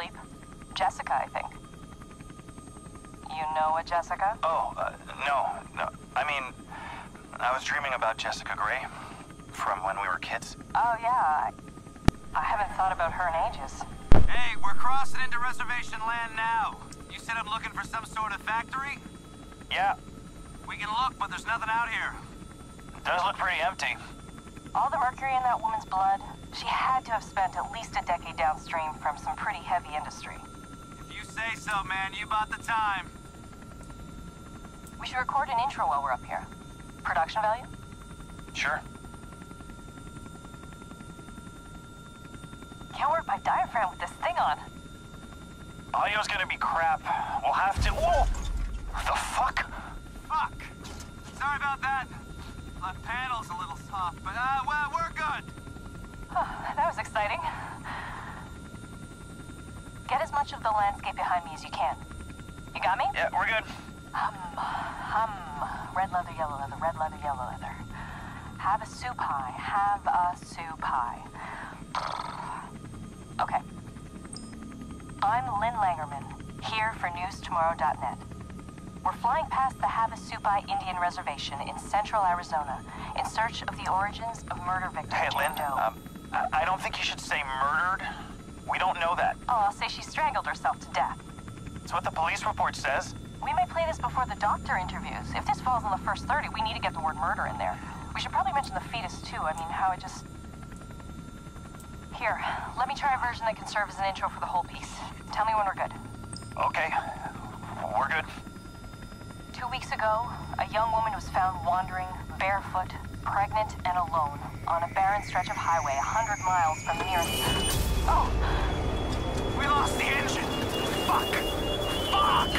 In your sleep. Jessica, I think. You know a Jessica? Oh, uh, no, no. I mean, I was dreaming about Jessica Gray from when we were kids. Oh, yeah. I, I haven't thought about her in ages. Hey, we're crossing into reservation land now. You said I'm looking for some sort of factory? Yeah, We can look, but there's nothing out here. it does look pretty empty. All the mercury in that woman's blood, she had to have spent at least a decade downstream from some pretty heavy industry. If you say so, man, you bought the time. We should record an intro while we're up here. Production value? Sure. Can't work my diaphragm with this thing on. Audio's gonna be crap. We'll have to. Whoa! The fuck? Fuck! Sorry about that. Left panel's a little soft, but uh, well, we're good. that was exciting. Get as much of the landscape behind me as you can. You got me? Yeah, we're good. Hum, hum. Red leather, yellow leather, red leather, yellow leather. Havasupai, have a soup pie. Okay. I'm Lynn Langermann, here for NewsTomorrow.net. We're flying past the Havasupai Indian Reservation in central Arizona in search of the origins of murder victim Hey, Lynn, um, I I don't think you should say murdered. We don't know that. oh, I'll say she strangled herself to death. It's what the police report says. We may play this before the doctor interviews. If this falls in the first 30, we need to get the word murder in there. We should probably mention the fetus, too. I mean, how it just... Here, let me try a version that can serve as an intro for the whole piece. Tell me when we're good. Okay, we're good. Two weeks ago, a young woman was found wandering, barefoot, pregnant, and alone on a barren stretch of highway a 100 miles from the nearest... Oh! We lost the engine. Fuck. Fuck.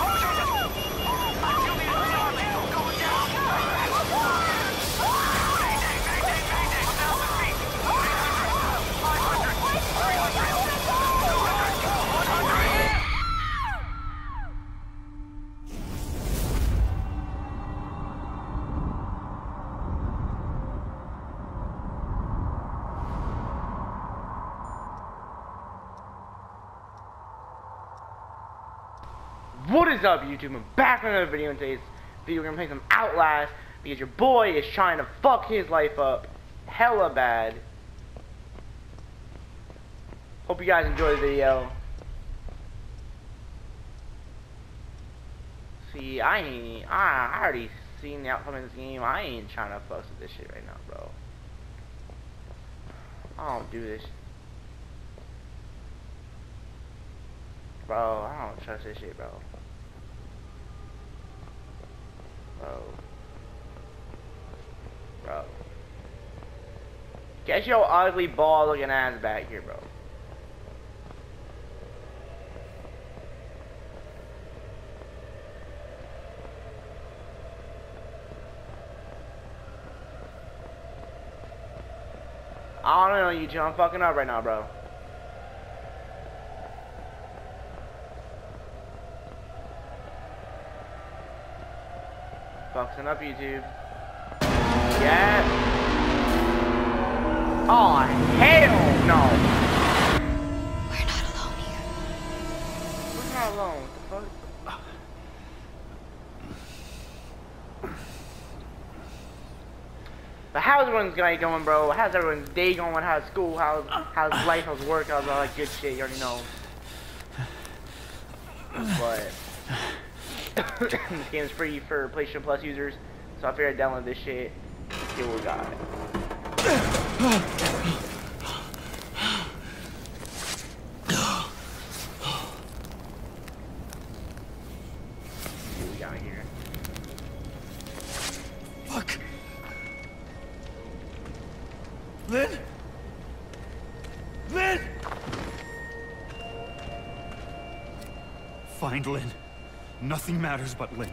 Oh, What is up, YouTube? I'm back with another video. In today's video, we're gonna play some Outlast because your boy is trying to fuck his life up hella bad. Hope you guys enjoy the video. See, I ain't. I, I already seen the outcome of this game. I ain't trying to fuck with this shit right now, bro. I don't do this. Bro, I don't trust this shit, bro. Bro. Bro. Get your ugly ball looking ass back here, bro. I don't know, you. I'm fucking up right now, bro. Fucking up, YouTube. Yeah. Oh, hell no. We're not alone here. We're not alone. What the fuck? But how's everyone's night going, bro? How's everyone's day going? How's school? How's how's life? How's work? How's all that good shit? You already know. But this game is free for PlayStation Plus users, so I figured I'd download this shit. Got. See what we got. Fuck. Lynn! Find Lynn. Nothing matters but Lynn.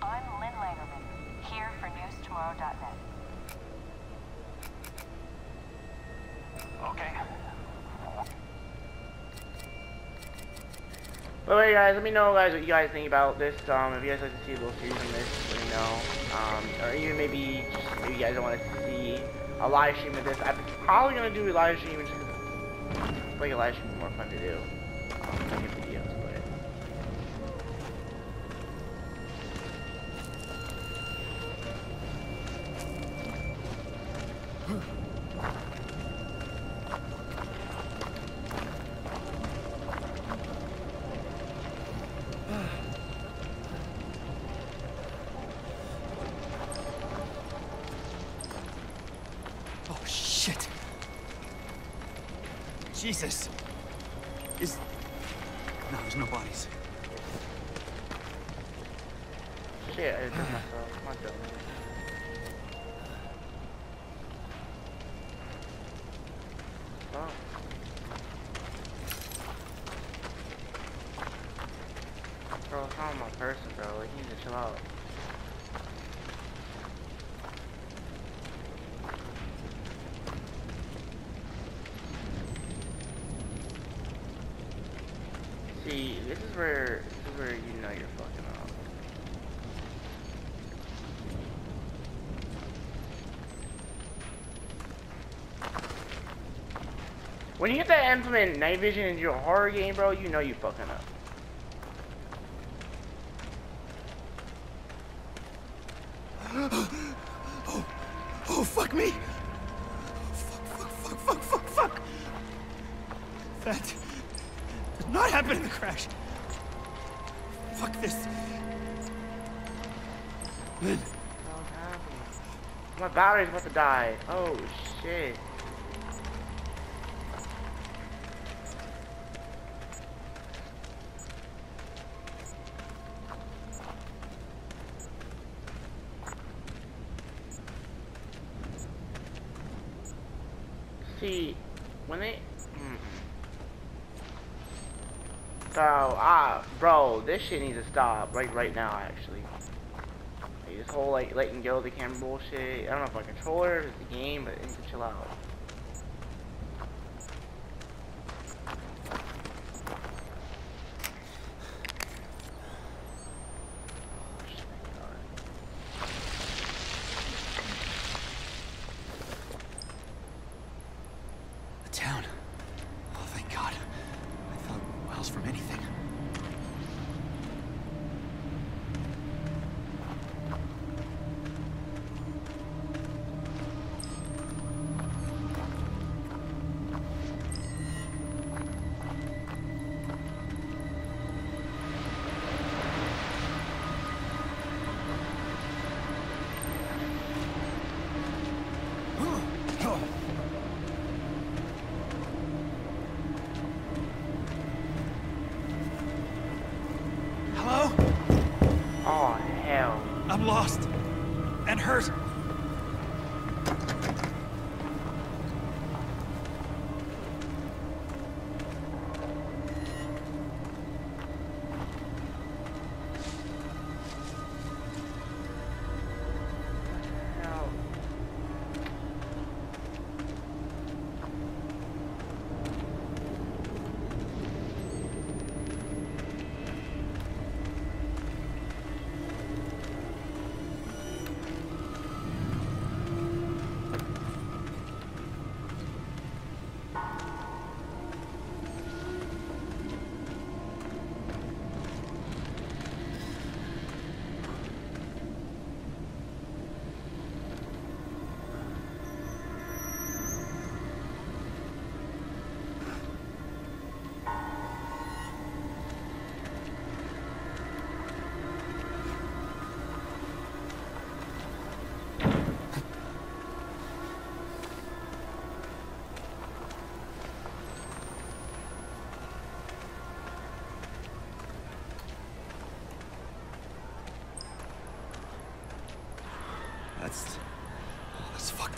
I'm Lynn Langermann, here for NewsTomorrow.net. Okay. But anyway, guys, let me know, guys, what you guys think about this. Um, if you guys like to see a little series on this, let me know. Um, or even maybe just maybe you guys don't want to see a live stream of this. I'm probably gonna do a live stream is more fun to do. Jesus. Is... No, there's no bodies. Shit, I did myself. Dumb. Oh. Bro, it's not my person, bro. Like, you need to chill out. See, this is where this is where you know you're fucking up. When you get to implement night vision into your horror game, bro, you know you fucking up. Oh, oh, fuck me! Fuck, fuck, fuck, fuck, fuck, fuck! That not happen in the crash. Fuck this. Lynn, My battery's about to die. Oh shit. See, when they. Mm. Bro, ah, bro, this shit needs to stop right, right now, actually. Like, this whole like letting go of the camera bullshit. I don't know if my controller, if it's the game, but it needs to chill out. Hello?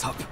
Up.